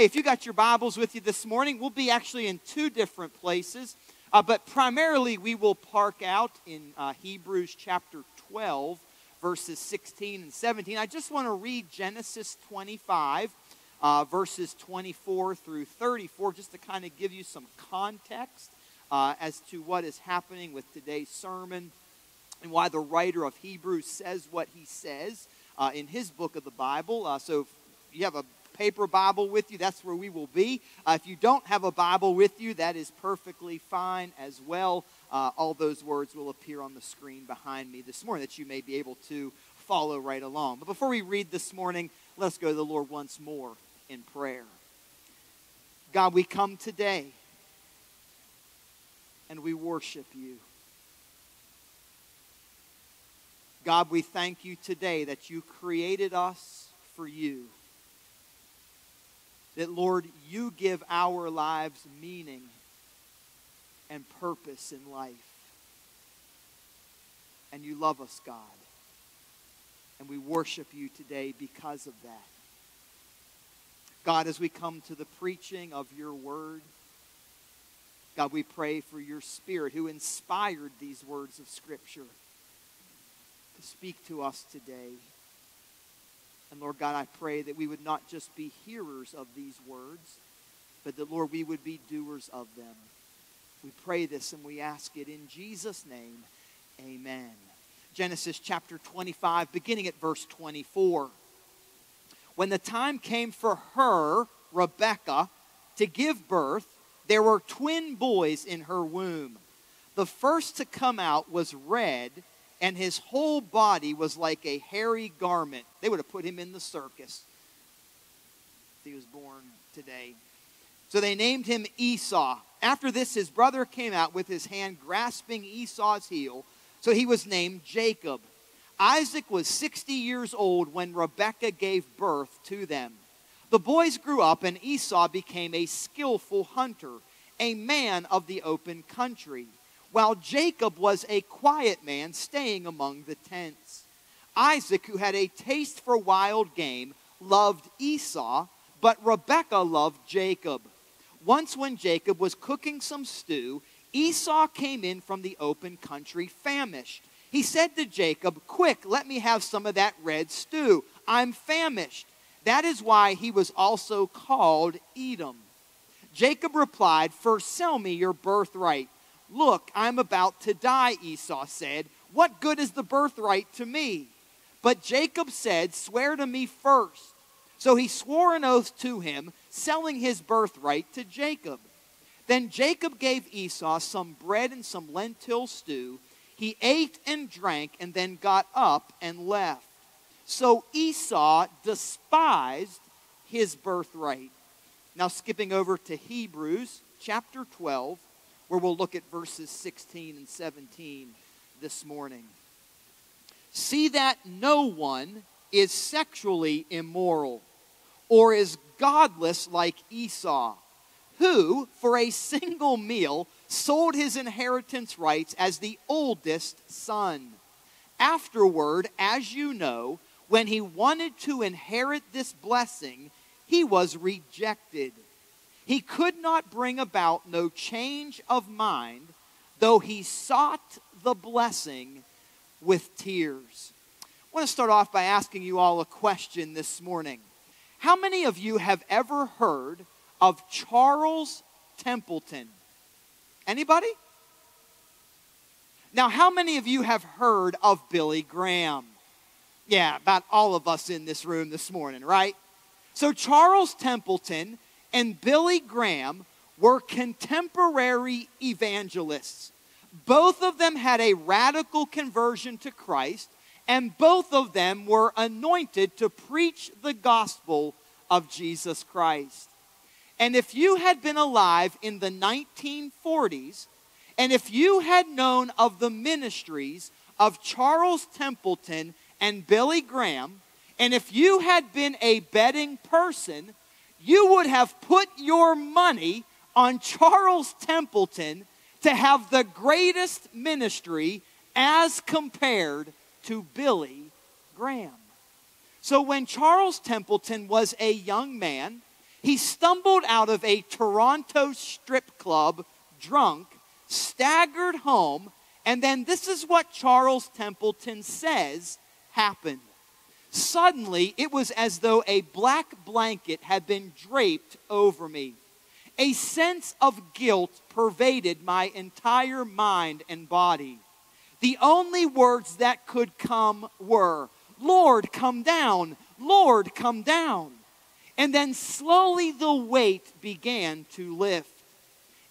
Hey, if you got your Bibles with you this morning, we'll be actually in two different places. Uh, but primarily, we will park out in uh, Hebrews chapter 12, verses 16 and 17. I just want to read Genesis 25, uh, verses 24 through 34, just to kind of give you some context uh, as to what is happening with today's sermon and why the writer of Hebrews says what he says uh, in his book of the Bible. Uh, so you have a paper Bible with you, that's where we will be. Uh, if you don't have a Bible with you, that is perfectly fine as well. Uh, all those words will appear on the screen behind me this morning that you may be able to follow right along. But before we read this morning, let's go to the Lord once more in prayer. God, we come today and we worship you. God, we thank you today that you created us for you. That, Lord, you give our lives meaning and purpose in life. And you love us, God. And we worship you today because of that. God, as we come to the preaching of your word, God, we pray for your spirit who inspired these words of Scripture to speak to us today. And Lord God, I pray that we would not just be hearers of these words, but that, Lord, we would be doers of them. We pray this and we ask it in Jesus' name. Amen. Genesis chapter 25, beginning at verse 24. When the time came for her, Rebekah, to give birth, there were twin boys in her womb. The first to come out was red and his whole body was like a hairy garment. They would have put him in the circus if he was born today. So they named him Esau. After this, his brother came out with his hand grasping Esau's heel, so he was named Jacob. Isaac was 60 years old when Rebekah gave birth to them. The boys grew up, and Esau became a skillful hunter, a man of the open country while Jacob was a quiet man staying among the tents. Isaac, who had a taste for wild game, loved Esau, but Rebekah loved Jacob. Once, when Jacob was cooking some stew, Esau came in from the open country famished. He said to Jacob, Quick, let me have some of that red stew. I'm famished. That is why he was also called Edom. Jacob replied, First, sell me your birthright. Look, I'm about to die, Esau said. What good is the birthright to me? But Jacob said, Swear to me first. So he swore an oath to him, selling his birthright to Jacob. Then Jacob gave Esau some bread and some lentil stew. He ate and drank and then got up and left. So Esau despised his birthright. Now, skipping over to Hebrews chapter 12 where we'll look at verses 16 and 17 this morning. See that no one is sexually immoral or is godless like Esau, who, for a single meal, sold his inheritance rights as the oldest son. Afterward, as you know, when he wanted to inherit this blessing, he was rejected he could not bring about no change of mind, though he sought the blessing with tears. I want to start off by asking you all a question this morning. How many of you have ever heard of Charles Templeton? Anybody? Now, how many of you have heard of Billy Graham? Yeah, about all of us in this room this morning, right? So, Charles Templeton and Billy Graham were contemporary evangelists. Both of them had a radical conversion to Christ, and both of them were anointed to preach the gospel of Jesus Christ. And if you had been alive in the 1940s, and if you had known of the ministries of Charles Templeton and Billy Graham, and if you had been a betting person, you would have put your money on Charles Templeton to have the greatest ministry as compared to Billy Graham. So when Charles Templeton was a young man, He stumbled out of a Toronto strip club drunk, staggered home, and then this is what Charles Templeton says happened. Suddenly, it was as though a black blanket had been draped over me. A sense of guilt pervaded my entire mind and body. The only words that could come were, Lord, come down, Lord, come down. And then slowly the weight began to lift.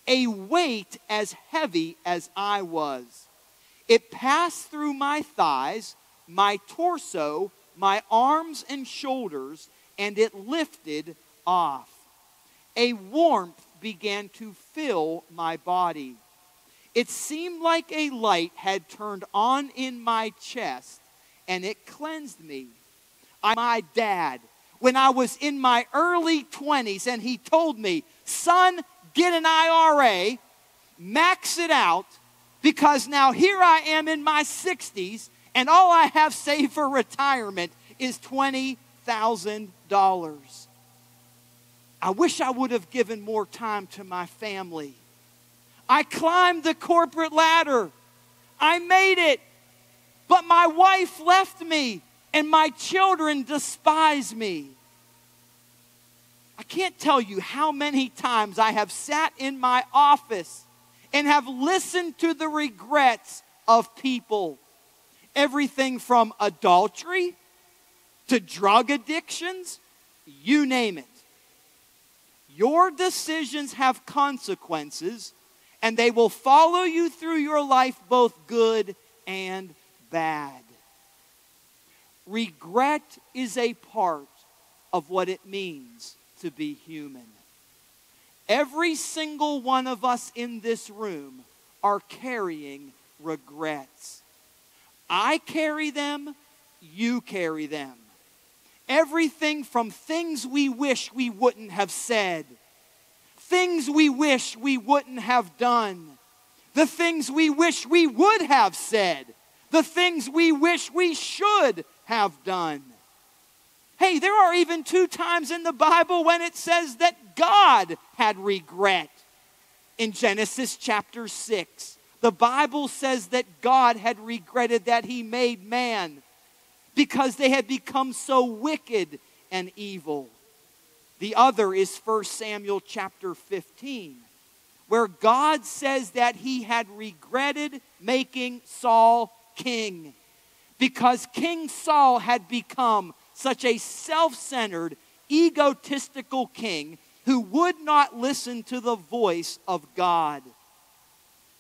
A weight as heavy as I was. It passed through my thighs, my torso, my arms and shoulders, and it lifted off. A warmth began to fill my body. It seemed like a light had turned on in my chest and it cleansed me. I, my dad, when I was in my early 20s, and he told me, son, get an IRA, max it out, because now here I am in my 60s and all I have saved for retirement is $20,000. I wish I would have given more time to my family. I climbed the corporate ladder. I made it. But my wife left me and my children despise me. I can't tell you how many times I have sat in my office and have listened to the regrets of people. Everything from adultery to drug addictions, you name it. Your decisions have consequences, and they will follow you through your life, both good and bad. Regret is a part of what it means to be human. Every single one of us in this room are carrying regrets. I carry them, you carry them. Everything from things we wish we wouldn't have said, things we wish we wouldn't have done, the things we wish we would have said, the things we wish we should have done. Hey, there are even two times in the Bible when it says that God had regret. In Genesis chapter 6, the Bible says that God had regretted that he made man because they had become so wicked and evil. The other is 1 Samuel chapter 15, where God says that he had regretted making Saul king because King Saul had become such a self centered, egotistical king who would not listen to the voice of God.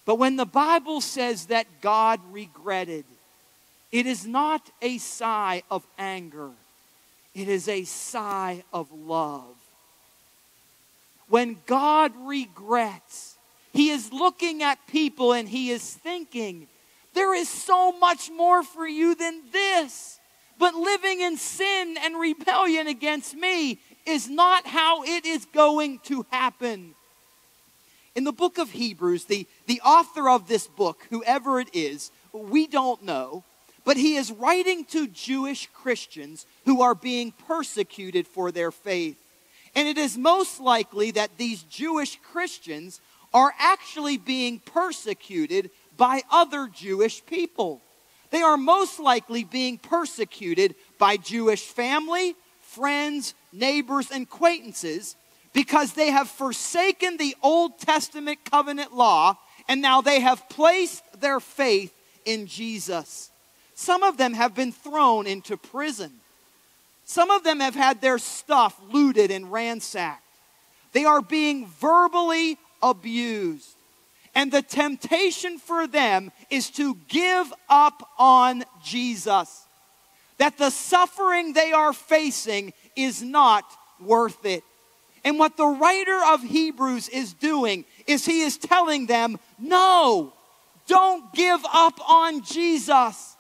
But when the Bible says that God regretted, it is not a sigh of anger, it is a sigh of love. When God regrets, He is looking at people and He is thinking, there is so much more for you than this. But living in sin and rebellion against me is not how it is going to happen. In the book of Hebrews, the, the author of this book, whoever it is, we don't know, but he is writing to Jewish Christians who are being persecuted for their faith. And it is most likely that these Jewish Christians are actually being persecuted by other Jewish people. They are most likely being persecuted by Jewish family, friends, neighbors, and acquaintances because they have forsaken the Old Testament covenant law and now they have placed their faith in Jesus. Some of them have been thrown into prison. Some of them have had their stuff looted and ransacked. They are being verbally abused. And the temptation for them is to give up on Jesus. That the suffering they are facing is not worth it. And what the writer of Hebrews is doing is he is telling them, no, don't give up on Jesus.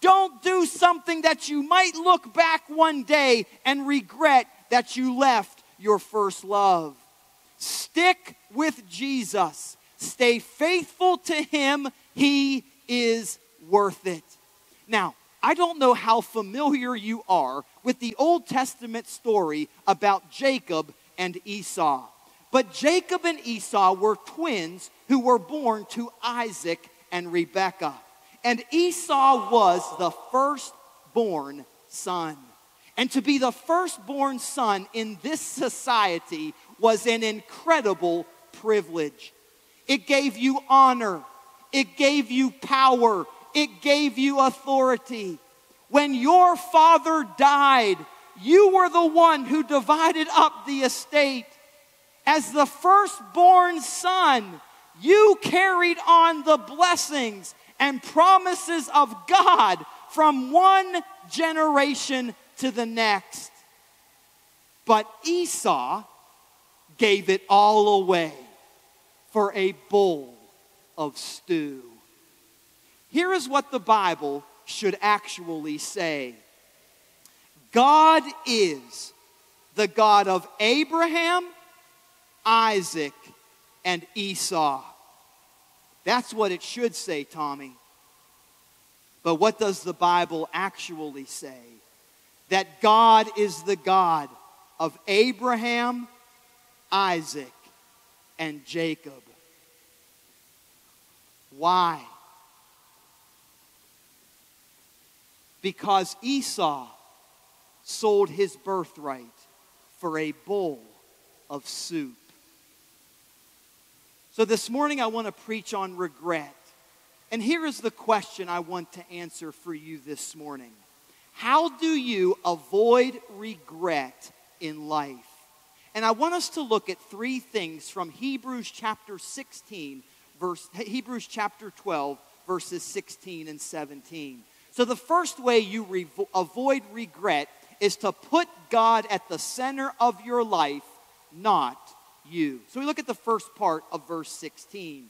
Don't do something that you might look back one day and regret that you left your first love. Stick with Jesus Stay faithful to him. He is worth it. Now, I don't know how familiar you are with the Old Testament story about Jacob and Esau. But Jacob and Esau were twins who were born to Isaac and Rebekah. And Esau was the firstborn son. And to be the firstborn son in this society was an incredible privilege. It gave you honor, it gave you power, it gave you authority. When your father died, you were the one who divided up the estate. As the firstborn son, you carried on the blessings and promises of God from one generation to the next. But Esau gave it all away for a bowl of stew. Here is what the Bible should actually say God is the God of Abraham, Isaac, and Esau. That's what it should say, Tommy. But what does the Bible actually say? That God is the God of Abraham, Isaac, and Jacob. Why? Because Esau sold his birthright for a bowl of soup. So this morning I want to preach on regret. And here is the question I want to answer for you this morning How do you avoid regret in life? And I want us to look at three things from Hebrews chapter 16, verse, Hebrews chapter 12, verses 16 and 17. So, the first way you revo- avoid regret is to put God at the center of your life, not you. So, we look at the first part of verse 16.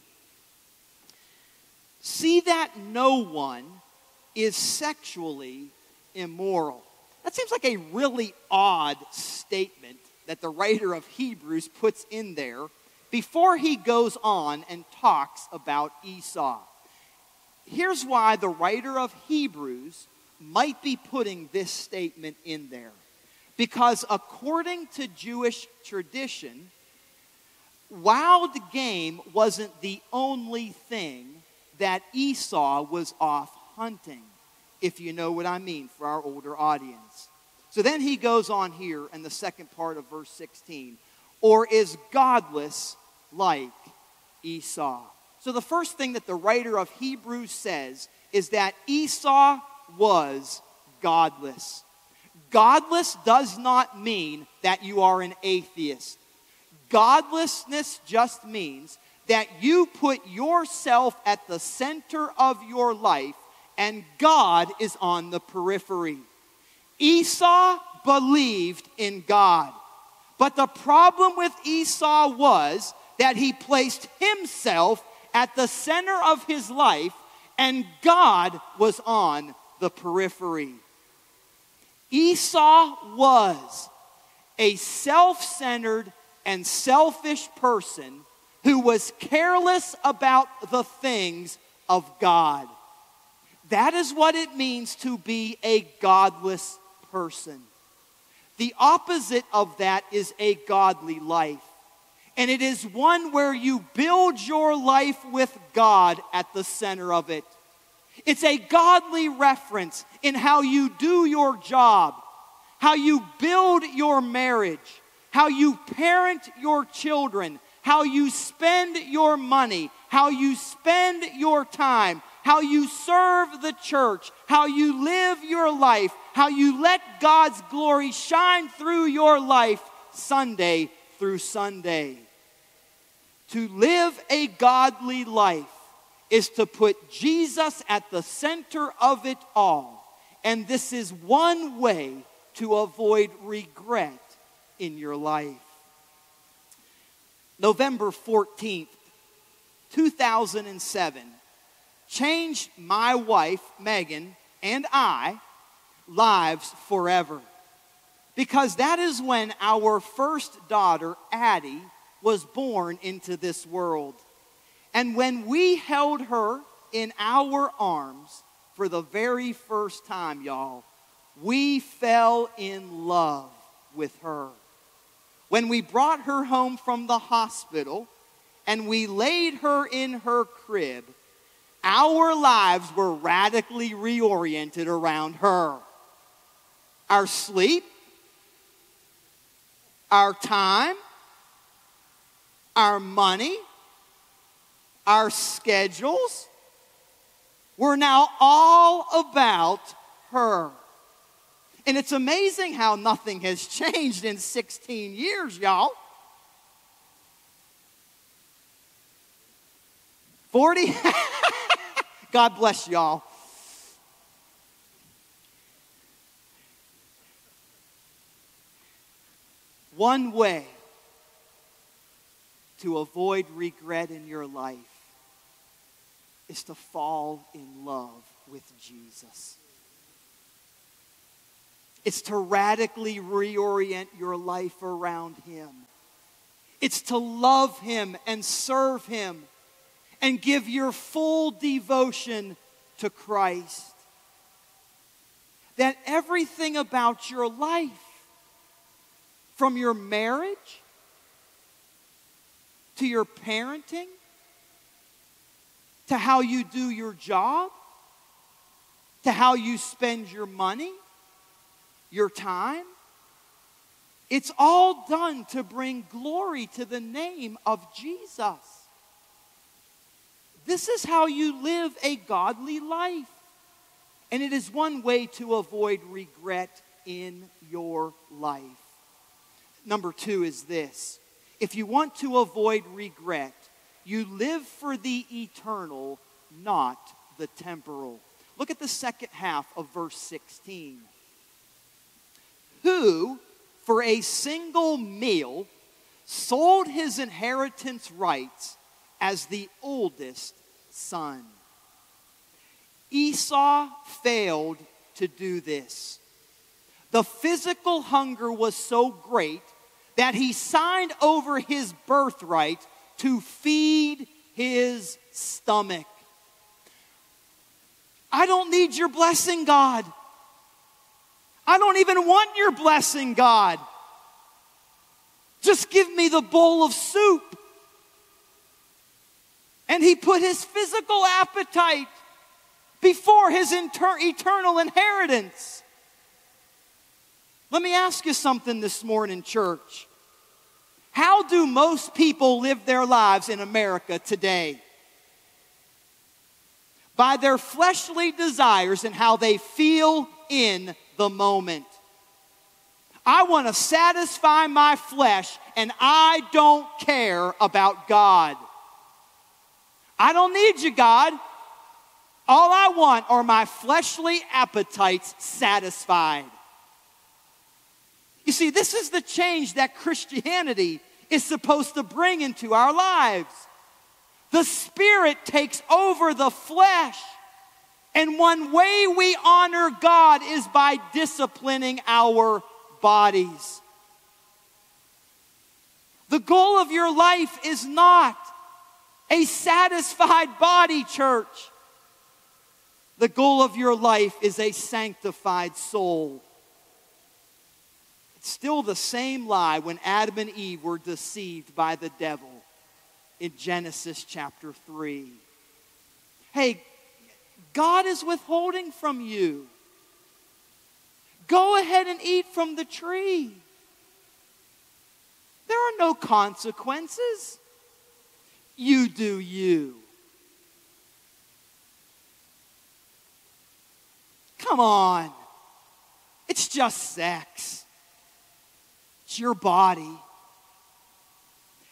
See that no one is sexually immoral. That seems like a really odd statement that the writer of Hebrews puts in there before he goes on and talks about Esau. Here's why the writer of Hebrews might be putting this statement in there. Because according to Jewish tradition, wild game wasn't the only thing that Esau was off hunting, if you know what I mean for our older audience. So then he goes on here in the second part of verse 16 or is godless like Esau. So the first thing that the writer of Hebrews says is that Esau was godless. Godless does not mean that you are an atheist. Godlessness just means that you put yourself at the center of your life and God is on the periphery. Esau believed in God. But the problem with Esau was that he placed himself at the center of his life and God was on the periphery. Esau was a self centered and selfish person who was careless about the things of God. That is what it means to be a godless person. The opposite of that is a godly life. And it is one where you build your life with God at the center of it. It's a godly reference in how you do your job, how you build your marriage, how you parent your children, how you spend your money, how you spend your time, how you serve the church, how you live your life, how you let God's glory shine through your life Sunday through Sunday. To live a godly life is to put Jesus at the center of it all. And this is one way to avoid regret in your life. November 14th, 2007 changed my wife, Megan, and I lives forever. Because that is when our first daughter, Addie, was born into this world. And when we held her in our arms for the very first time, y'all, we fell in love with her. when we brought her home from the hospital and we laid her in her crib, our lives were radically reoriented around her. Our sleep, our time, our money, our schedules were now all about her. And it's amazing how nothing has changed in 16 years, y'all. 40? God bless y'all. One way to avoid regret in your life is to fall in love with Jesus. It's to radically reorient your life around Him. It's to love Him and serve Him and give your full devotion to Christ. That everything about your life, from your marriage to your parenting to how you do your job to how you spend your money, your time, it's all done to bring glory to the name of Jesus. This is how you live a godly life. And it is one way to avoid regret in your life. Number two is this if you want to avoid regret, you live for the eternal, not the temporal. Look at the second half of verse 16. Who, for a single meal, sold his inheritance rights as the oldest son. Esau failed to do this. The physical hunger was so great that he signed over his birthright to feed his stomach. I don't need your blessing, God. I don't even want your blessing, God. Just give me the bowl of soup. And he put his physical appetite before his inter- eternal inheritance. Let me ask you something this morning, church. How do most people live their lives in America today? By their fleshly desires and how they feel in the moment. I want to satisfy my flesh and I don't care about God. I don't need you, God. All I want are my fleshly appetites satisfied. You see, this is the change that Christianity is supposed to bring into our lives. The Spirit takes over the flesh. And one way we honor God is by disciplining our bodies. The goal of your life is not a satisfied body, church. The goal of your life is a sanctified soul. Still the same lie when Adam and Eve were deceived by the devil in Genesis chapter 3. Hey, God is withholding from you. Go ahead and eat from the tree. There are no consequences. You do you. Come on. It's just sex. It's your body.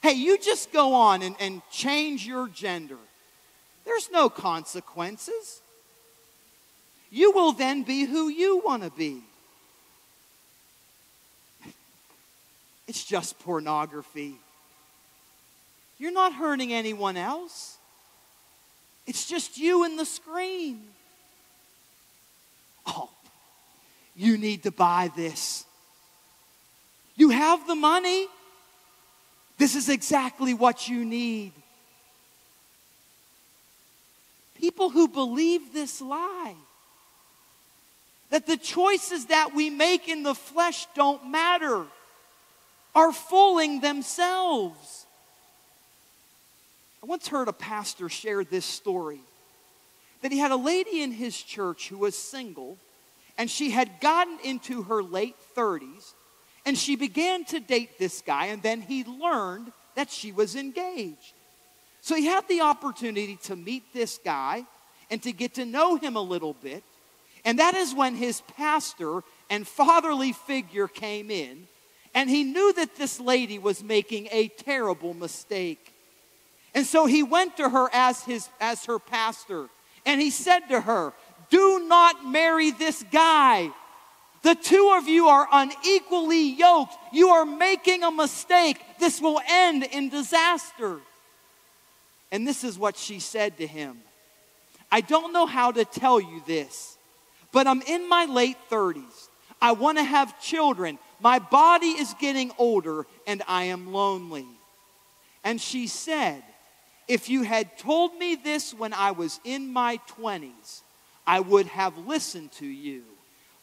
Hey, you just go on and, and change your gender. There's no consequences. You will then be who you want to be. It's just pornography. You're not hurting anyone else. It's just you and the screen. Oh, you need to buy this. You have the money. This is exactly what you need. People who believe this lie that the choices that we make in the flesh don't matter. are fooling themselves. I once heard a pastor share this story that he had a lady in his church who was single, and she had gotten into her late 30s, and she began to date this guy, and then he learned that she was engaged. So he had the opportunity to meet this guy and to get to know him a little bit. And that is when his pastor and fatherly figure came in, and he knew that this lady was making a terrible mistake. And so he went to her as, his, as her pastor, and he said to her, Do not marry this guy. The two of you are unequally yoked. You are making a mistake. This will end in disaster. And this is what she said to him I don't know how to tell you this, but I'm in my late 30s. I want to have children. My body is getting older and I am lonely. And she said, If you had told me this when I was in my 20s, I would have listened to you,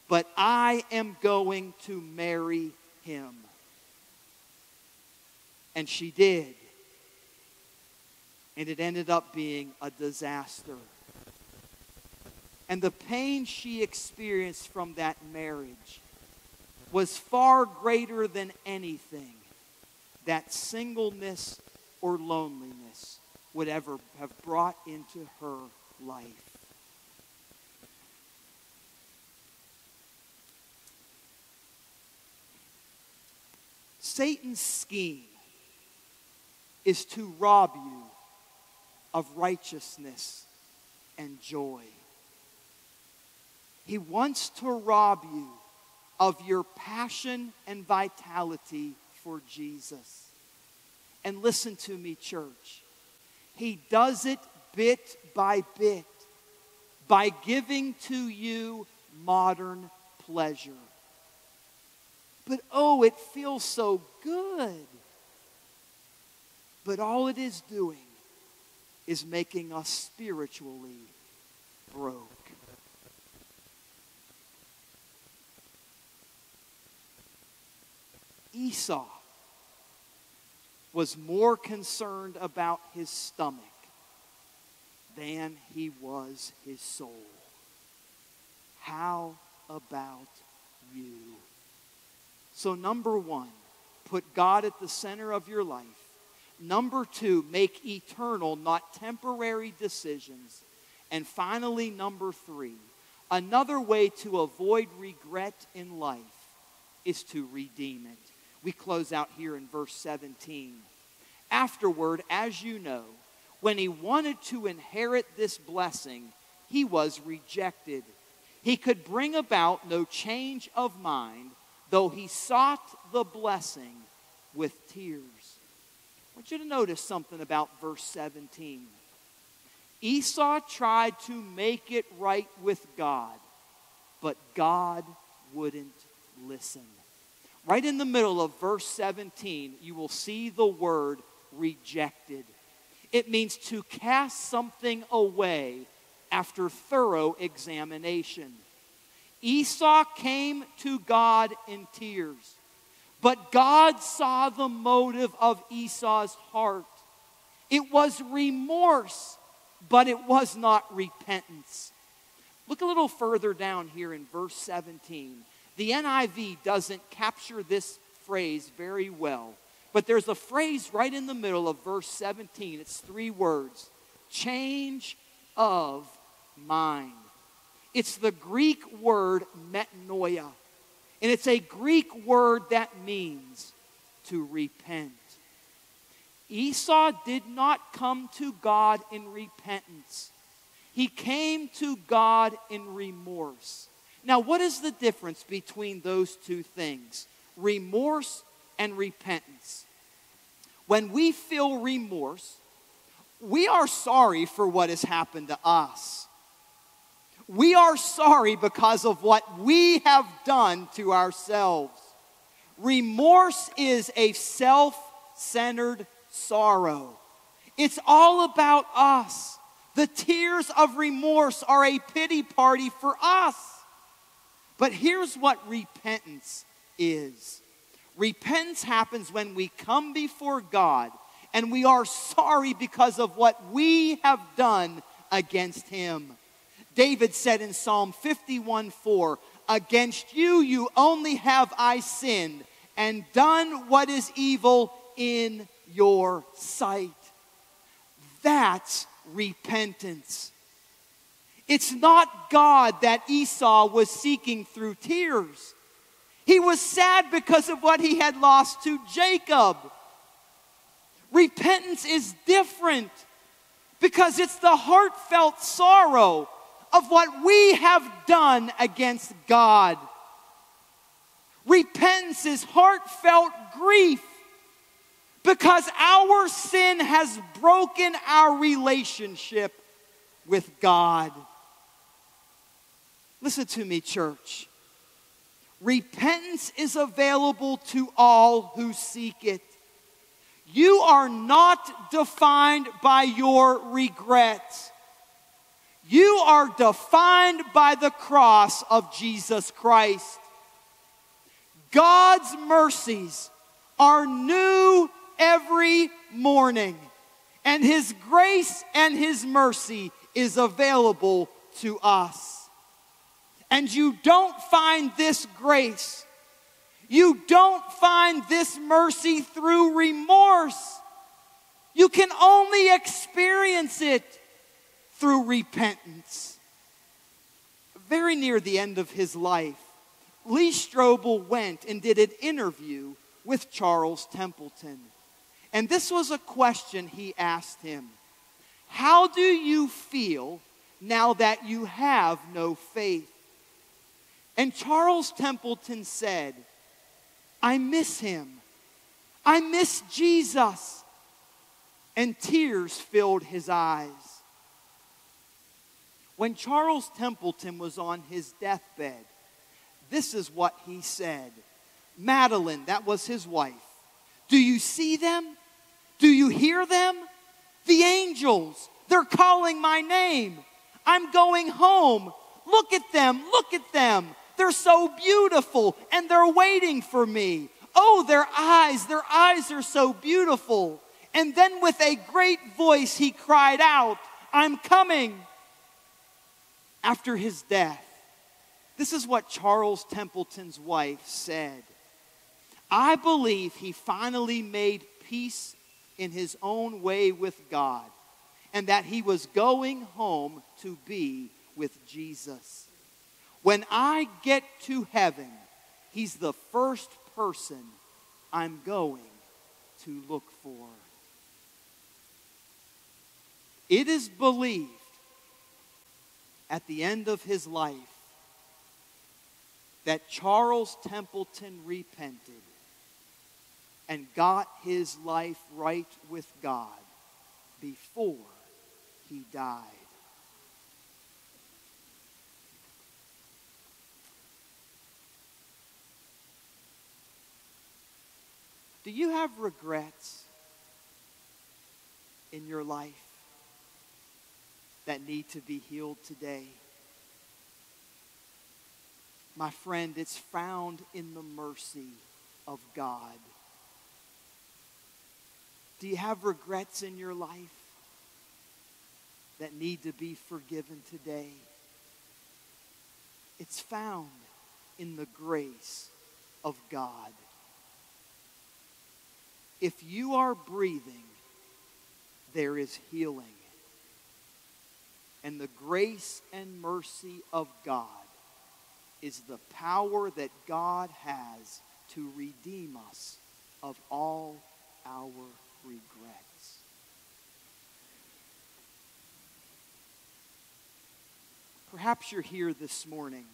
but I am going to marry him. And she did. And it ended up being a disaster. And the pain she experienced from that marriage was far greater than anything that singleness or loneliness would ever have brought into her life. Satan's scheme is to rob you of righteousness and joy. He wants to rob you of your passion and vitality for Jesus. And listen to me, church. He does it bit by bit by giving to you modern pleasure. But oh, it feels so good. But all it is doing is making us spiritually broke. Esau was more concerned about his stomach than he was his soul. How about you? So, number one, put God at the center of your life. Number two, make eternal, not temporary decisions. And finally, number three, another way to avoid regret in life is to redeem it. We close out here in verse 17. Afterward, as you know, when he wanted to inherit this blessing, he was rejected. He could bring about no change of mind, though he sought the blessing with tears. I want you to notice something about verse 17. Esau tried to make it right with God, but God wouldn't listen. Right in the middle of verse 17, you will see the word rejected. It means to cast something away after thorough examination. Esau came to God in tears, but God saw the motive of Esau's heart. It was remorse, but it was not repentance. Look a little further down here in verse 17. The NIV doesn't capture this phrase very well, but there's a phrase right in the middle of verse 17. It's three words change of mind. It's the Greek word metanoia, and it's a Greek word that means to repent. Esau did not come to God in repentance. He came to God in remorse. Now, what is the difference between those two things? Remorse and repentance. When we feel remorse, we are sorry for what has happened to us. We are sorry because of what we have done to ourselves. Remorse is a self centered sorrow, it's all about us. The tears of remorse are a pity party for us. But here's what repentance is Repentance happens when we come before God and we are sorry because of what we have done against Him. David said in Psalm 51 4, Against you, you only have I sinned and done what is evil in your sight. That's repentance. It's not God that Esau was seeking through tears. He was sad because of what he had lost to Jacob. Repentance is different because it's the heartfelt sorrow of what we have done against God. Repentance is heartfelt grief because our sin has broken our relationship with God. Listen to me, church. Repentance is available to all who seek it. You are not defined by your regrets. You are defined by the cross of Jesus Christ. God's mercies are new every morning, and His grace and His mercy is available to us and you don't find this grace, you don't find this mercy through remorse. You can only experience it through repentance. Very near the end of his life, Lee Strobel went and did an interview with Charles Templeton. And this was a question he asked him How do you feel now that you have no faith? And Charles Templeton said, I miss him. I miss Jesus. And tears filled his eyes. When Charles Templeton was on his deathbed, this is what he said Madeline, that was his wife, do you see them? Do you hear them? The angels, they're calling my name. I'm going home. Look at them, look at them. They're so beautiful and they're waiting for me. Oh, their eyes, their eyes are so beautiful. And then with a great voice, he cried out, I'm coming. After his death, this is what Charles Templeton's wife said. I believe he finally made peace in his own way with God and that he was going home to be with Jesus. When I get to heaven, he's the first person I'm going to look for. It is believed at the end of his life that Charles Templeton repented and got his life right with God before he died. Do you have regrets in your life that need to be healed today? My friend, it's found in the mercy of God. Do you have regrets in your life that need to be forgiven today? It's found in the grace of God. If you are breathing, there is healing. And the grace and mercy of God is the power that God has to redeem us of all our regrets. Perhaps you're here this morning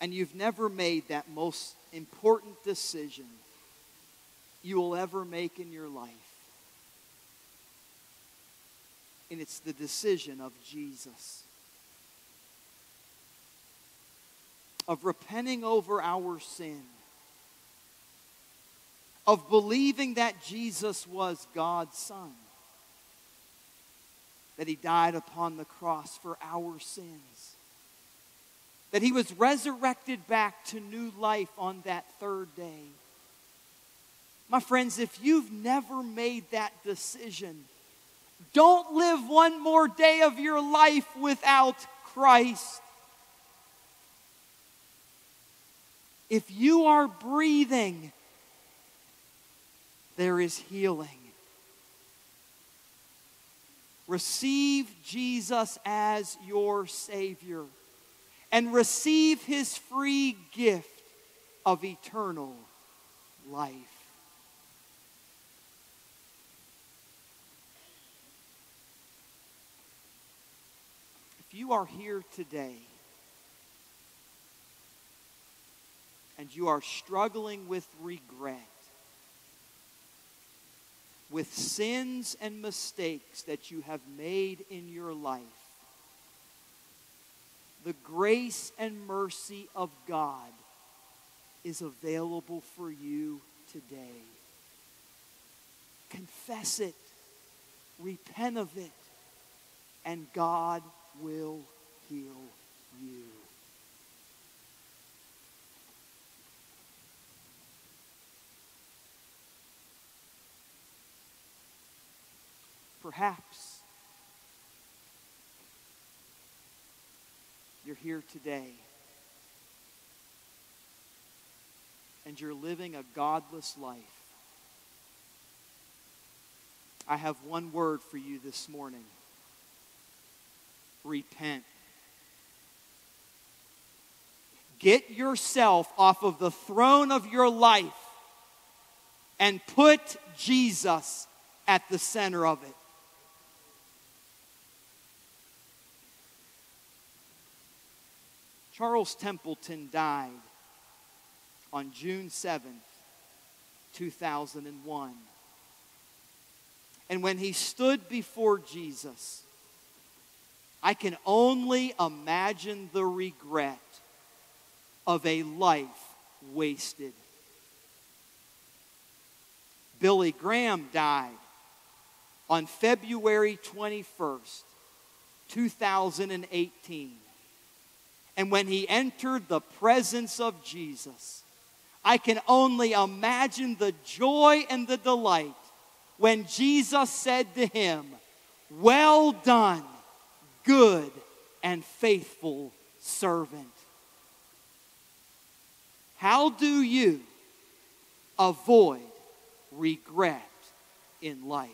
and you've never made that most important decision you will ever make in your life. And it's the decision of Jesus. Of repenting over our sin. Of believing that Jesus was God's Son. That He died upon the cross for our sins that he was resurrected back to new life on that third day. My friends, if you've never made that decision, don't live one more day of your life without Christ. If you are breathing, there is healing. Receive Jesus as your Savior and receive His free gift of eternal life. If you are here today and you are struggling with regret, with sins and mistakes that you have made in your life, the grace and mercy of God is available for you today. Confess it, repent of it, and God will heal you. Perhaps you're here today and you're living a godless life. I have one word for you this morning repent. Get yourself off of the throne of your life and put Jesus at the center of it. Charles Templeton died on June 7th, 2001. And when he stood before Jesus, I can only imagine the regret of a life wasted. Billy Graham died on February 21st, 2018. And when he entered the presence of Jesus, I can only imagine the joy and the delight when Jesus said to him, Well done, good and faithful servant. How do you avoid regret in life?